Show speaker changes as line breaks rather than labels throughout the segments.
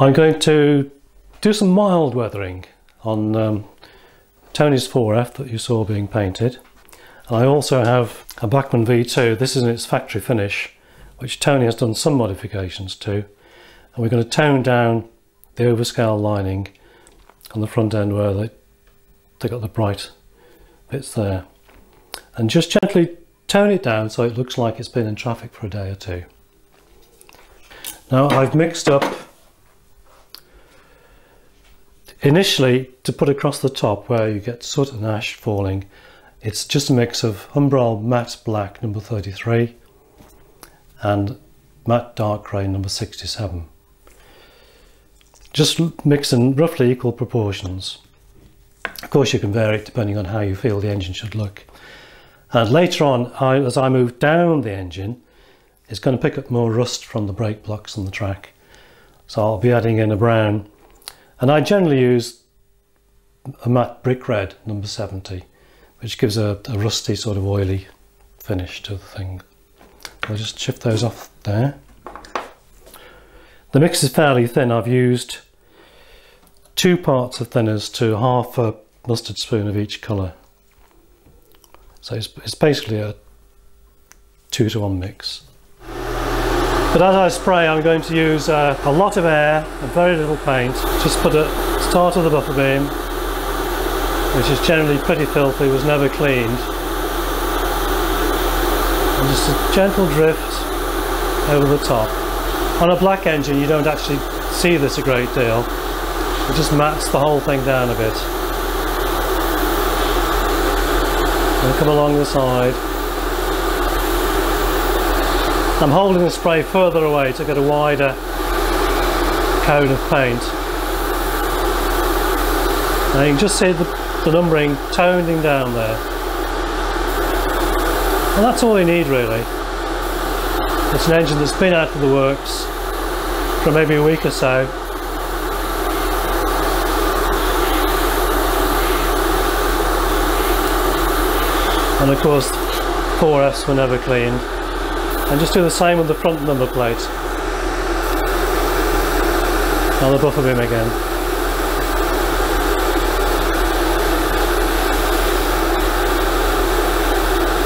I'm going to do some mild weathering on um, Tony's 4F that you saw being painted. And I also have a Bachmann V2. This is in its factory finish, which Tony has done some modifications to. And we're going to tone down the overscale lining on the front end where they, they got the bright bits there. And just gently tone it down so it looks like it's been in traffic for a day or two. Now I've mixed up initially to put across the top where you get soot and ash falling it's just a mix of Humbrol matte black number 33 and matte dark grey number 67 just mix in roughly equal proportions. Of course you can vary it depending on how you feel the engine should look. And later on I, as I move down the engine it's going to pick up more rust from the brake blocks on the track. So I'll be adding in a brown and I generally use a matte brick red, number 70, which gives a, a rusty sort of oily finish to the thing. I'll just shift those off there. The mix is fairly thin. I've used two parts of thinners to half a mustard spoon of each colour. So it's, it's basically a two to one mix. But as I spray I'm going to use uh, a lot of air and very little paint. Just for the start of the buffer beam which is generally pretty filthy, was never cleaned. And just a gentle drift over the top. On a black engine you don't actually see this a great deal. It just mats the whole thing down a bit. And come along the side I'm holding the spray further away to get a wider cone of paint. Now you can just see the, the numbering toning down there. And that's all you need really. It's an engine that's been out of the works for maybe a week or so. And of course 4Fs were never cleaned and just do the same with the front number plate. Now the buffer beam again.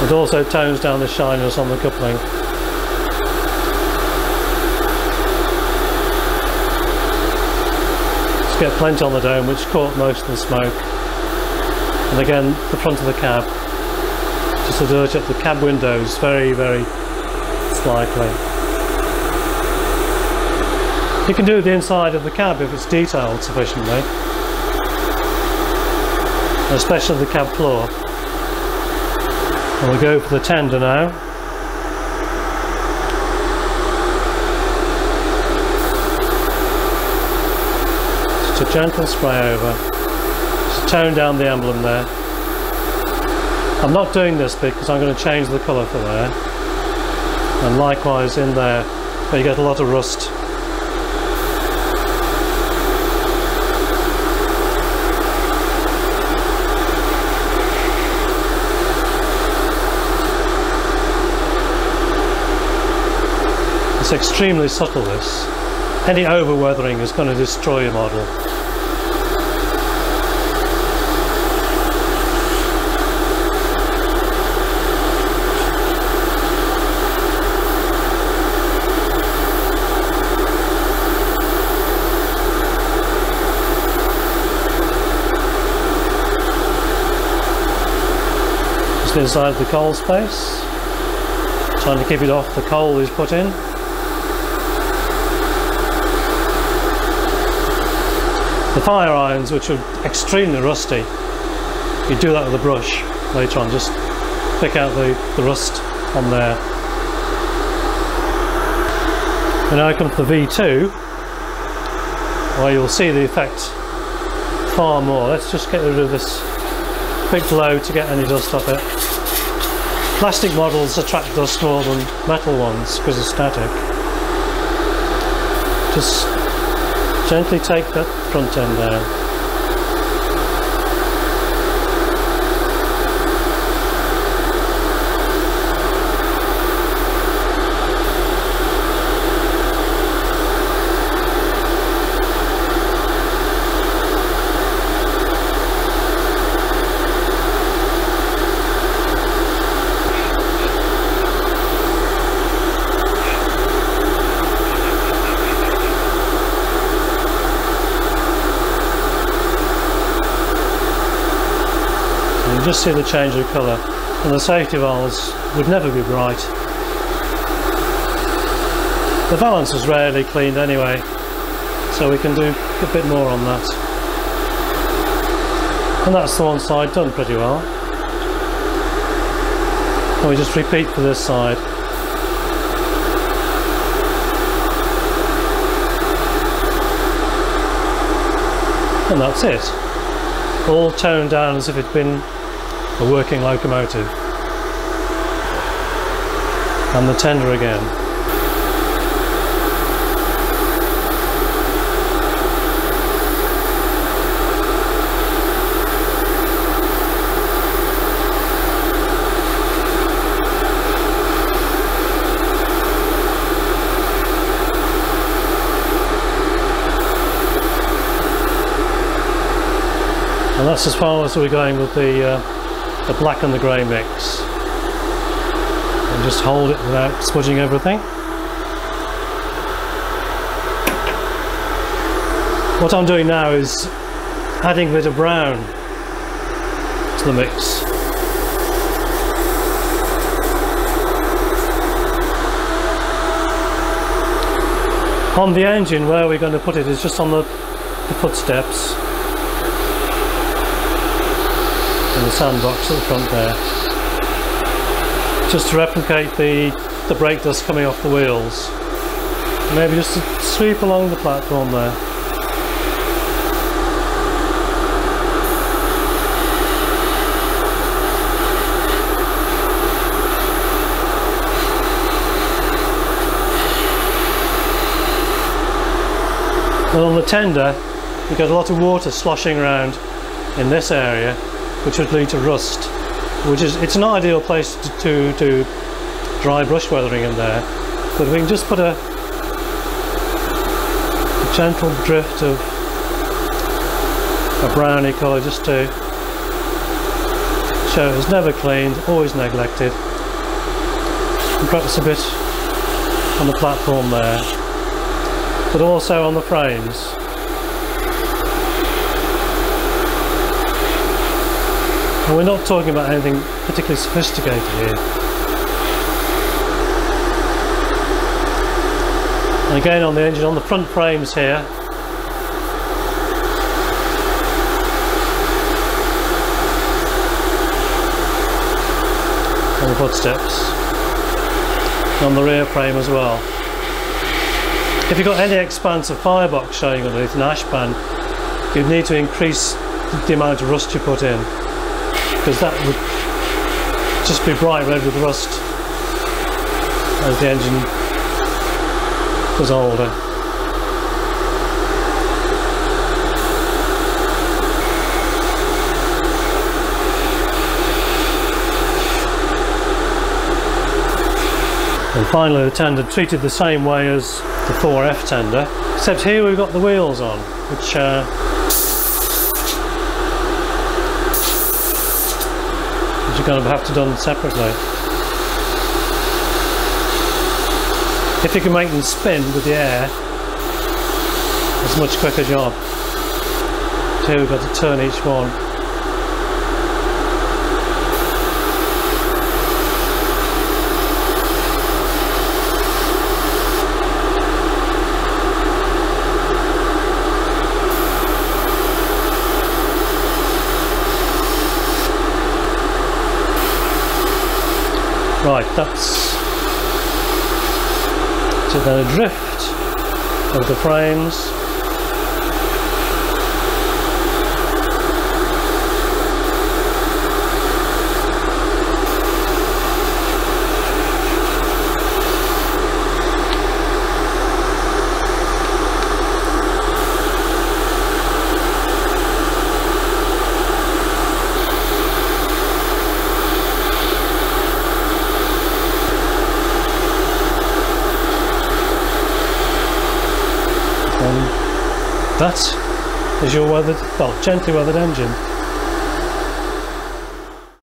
It also tones down the shininess on the coupling. Just get plenty on the dome which caught most of the smoke. And again the front of the cab. Just to dirty up the cab windows very very slightly. You can do the inside of the cab if it's detailed sufficiently, especially the cab floor. And we'll go for the tender now. Just a gentle spray over, just tone down the emblem there. I'm not doing this because I'm going to change the colour for there and likewise in there where you get a lot of rust It's extremely subtle this. Any over weathering is going to destroy your model. Just inside the coal space trying to keep it off the coal is put in. The fire irons which are extremely rusty you do that with a brush later on just pick out the, the rust on there. And now I come to the V2 where you'll see the effect far more. Let's just get rid of this big blow to get any dust off it. Plastic models attract dust more than metal ones because of static. Just gently take that front end down. You just see the change of colour and the safety valves would never be bright. The valance is rarely cleaned anyway so we can do a bit more on that. And that's the one side done pretty well. And we just repeat for this side. And that's it. All toned down as if it'd been a working locomotive. And the tender again. and that's as far as we're going with the, uh, the black and the grey mix. And just hold it without smudging everything. What I'm doing now is adding a bit of brown to the mix. On the engine where we're going to put it is just on the, the footsteps in the sandbox at the front there. Just to replicate the the brake dust coming off the wheels. Maybe just to sweep along the platform there. And on the tender, we get a lot of water sloshing around in this area which would lead to rust which is it's an ideal place to, to, dry brush weathering in there but we can just put a, a gentle drift of a browny colour just to show it's never cleaned, always neglected. And perhaps a bit on the platform there but also on the frames And we're not talking about anything particularly sophisticated here. And again on the engine, on the front frames here, on the footsteps, and on the rear frame as well. If you've got any expansive firebox showing underneath an ash pan, you'd need to increase the amount of rust you put in because that would just be bright red with rust as the engine was older. And finally the tender treated the same way as the 4F tender, except here we've got the wheels on, which uh, you're going to have to done separately. If you can make them spin with the air, it's a much quicker job. So we've got to turn each one. Right, that's to then a drift of the frames That is your weathered, well, gently weathered engine.